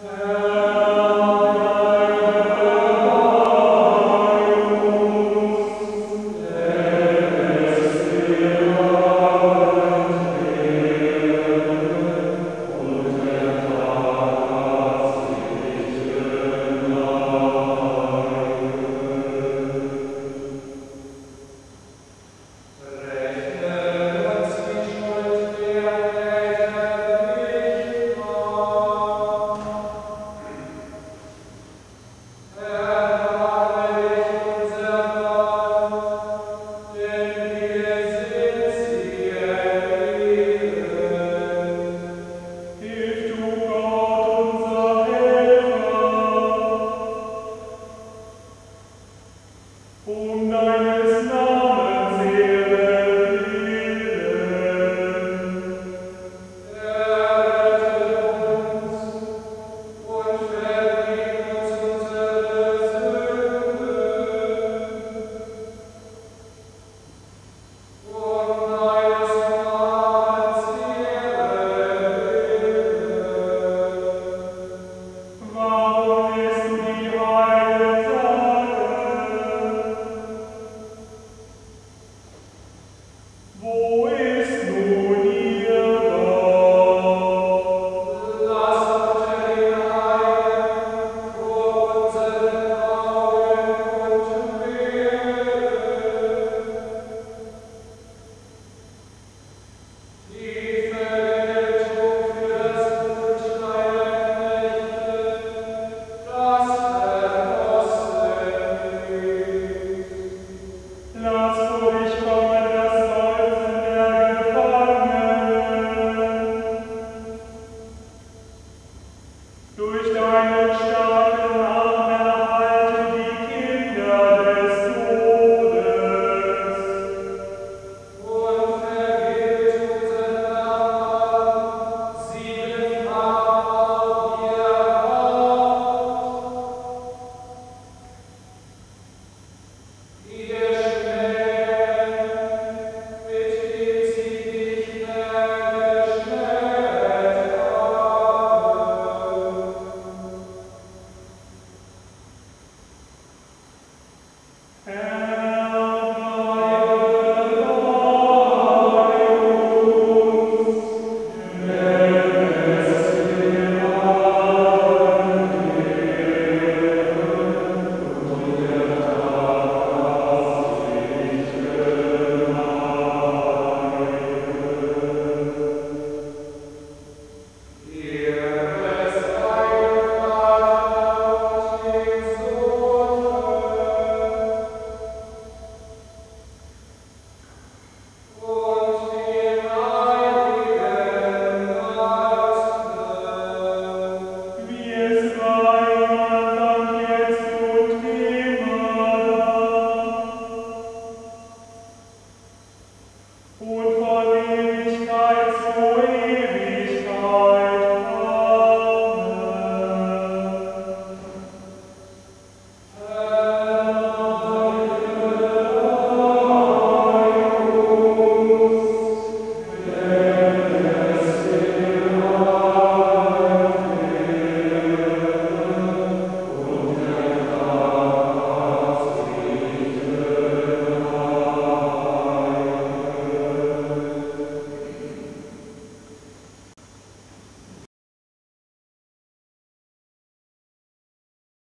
Uh...